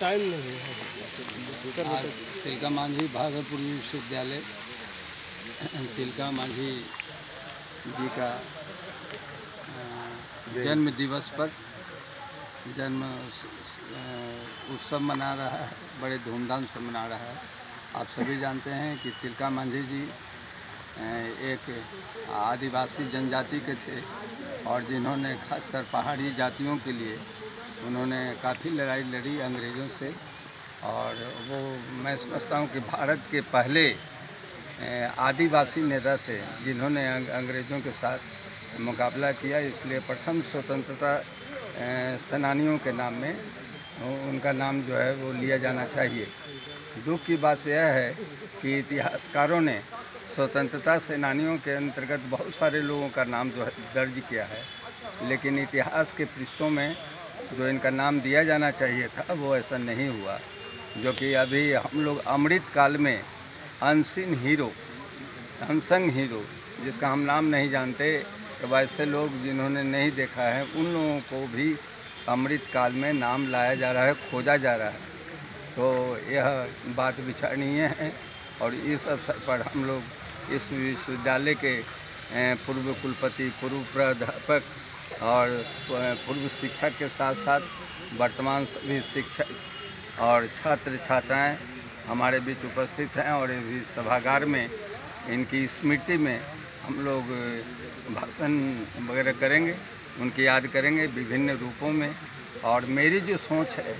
Time नहीं है। आज तिलका मांझी भागलपुर विश्वविद्यालय तिलका मांझी जी का जन्म दिवस पर जन्म उत्सव मना रहा है बड़े धूमधाम से मना रहा है। आप सभी जानते हैं कि तिलका मांझी जी एक आदिवासी जनजाति के थे और जिन्होंने खासकर पहाड़ी जातियों के लिए उन्होंने काफ़ी लड़ाई लड़ी अंग्रेज़ों से और वो, मैं समझता हूँ कि भारत के पहले आदिवासी नेता थे जिन्होंने अंग्रेज़ों के साथ मुकाबला किया। इसलिए प्रथम स्वतंत्रता सेनानियों के नाम में उनका नाम जो है वो लिया जाना चाहिए। दुख की बात यह है कि इतिहासकारों ने स्वतंत्रता सेनानियों के अंतर्गत बहुत सारे लोगों का नाम जो है दर्ज किया है। लेकिन इतिहास के पृष्ठों में जो इनका नाम दिया जाना चाहिए था, वो ऐसा नहीं हुआ। जो कि अभी हम लोग अमृत काल में अनसिन हीरो, अनसंग हीरो, जिसका हम नाम नहीं जानते तो वैसे लोग जिन्होंने नहीं देखा है, उन लोगों को भी अमृत काल में नाम लाया जा रहा है, खोजा जा रहा है। तो यह बात विचारणीय है और इस अवसर पर हम लोग इस विश्वविद्यालय के पूर्व कुलपति, पूर्व प्राध्यापक और पूर्व शिक्षक के साथ साथ वर्तमान सभी शिक्षक और छात्र छात्राएँ हमारे बीच उपस्थित हैं और इस सभागार में, इनकी स्मृति में हम लोग भाषण वगैरह करेंगे, उनकी याद करेंगे विभिन्न रूपों में। और मेरी जो सोच है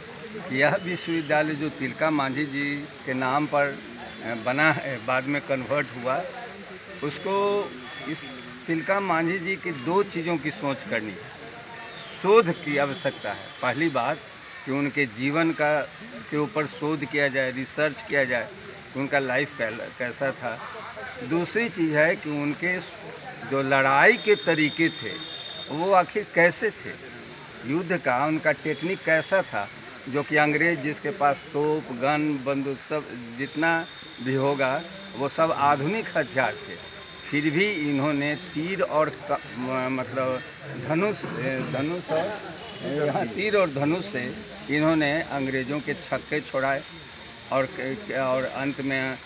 यह विश्वविद्यालय जो तिलका मांझी जी के नाम पर बना है, बाद में कन्वर्ट हुआ, उसको इस तिलका मांझी जी की दो चीज़ों की सोच करनी। है शोध की आवश्यकता है। पहली बात, कि उनके जीवन का, के ऊपर शोध किया जाए, रिसर्च किया जाए, उनका लाइफ कैसा था। दूसरी चीज़ है कि उनके जो लड़ाई के तरीके थे, वो आखिर कैसे थे? युद्ध का उनका टेक्निक कैसा था, जो कि अंग्रेज़ जिसके पास तोप, गन, बंदूक सब जितना भी होगा, वो सब आधुनिक हथियार थे। फिर भी इन्होंने तीर और मतलब धनुष धनुष और तीर और धनुष से इन्होंने अंग्रेज़ों के छक्के छोड़ाए। और और अंत में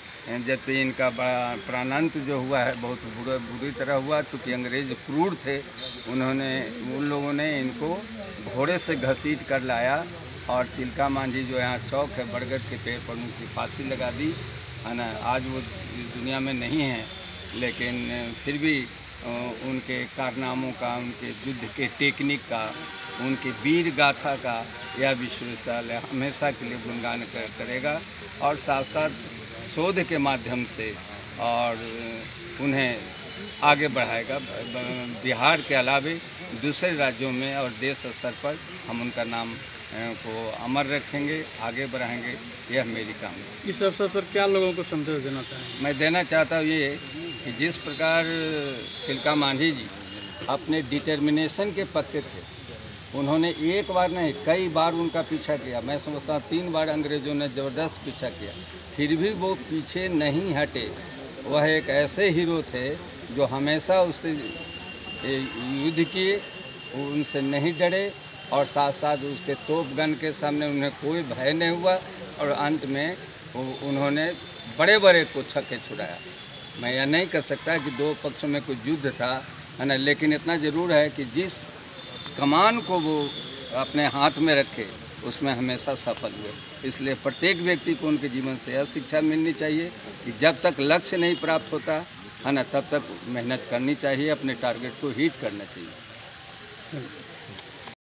जब इनका प्राणांत जो हुआ है, बहुत बुरा, बुरी तरह हुआ क्योंकि अंग्रेज़ क्रूर थे, उन्होंने, उन लोगों ने इनको घोड़े से घसीट कर लाया और तिलका मांझी जो यहाँ चौक है बरगद के पेड़ पर उनकी फांसी लगा दी। है ना आज वो इस दुनिया में नहीं है। लेकिन फिर भी उनके कारनामों का उनके युद्ध के टेक्निक का उनके वीर गाथा का यह विश्वविद्यालय हमेशा के लिए गुणगान कर, करेगा और साथ साथ शोध के माध्यम से और उन्हें आगे बढ़ाएगा। बिहार के अलावे दूसरे राज्यों में और देश स्तर पर हम उनका नाम को अमर रखेंगे आगे बढ़ाएँगे। यह मेरी कामना इस अवसर पर क्या लोगों को संदेश देना चाहेंगे? मैं देना चाहता हूँ ये कि जिस प्रकार तिलका मांझी जी अपने डिटर्मिनेशन के पक्के थे, उन्होंने एक बार नहीं, कई बार उनका पीछा किया। मैं समझता हूँ तीन बार अंग्रेज़ों ने ज़बरदस्त पीछा किया, फिर भी वो पीछे नहीं हटे। वह एक ऐसे हीरो थे जो हमेशा उससे युद्ध किए, उनसे नहीं डरे और साथ साथ उसके तोप गन के सामने उन्हें कोई भय नहीं हुआ और अंत में उन्होंने बड़े बड़े को छक्के छुड़ाया। मैं यह नहीं कर सकता कि दो पक्षों में कोई युद्ध था, है ना, लेकिन इतना ज़रूर है कि जिस कमान को वो अपने हाथ में रखे, उसमें हमेशा सफल हुए। इसलिए प्रत्येक व्यक्ति को उनके जीवन से यह शिक्षा मिलनी चाहिए कि जब तक लक्ष्य नहीं प्राप्त होता, है ना, तब तक मेहनत करनी चाहिए, अपने टारगेट को हीट करना चाहिए।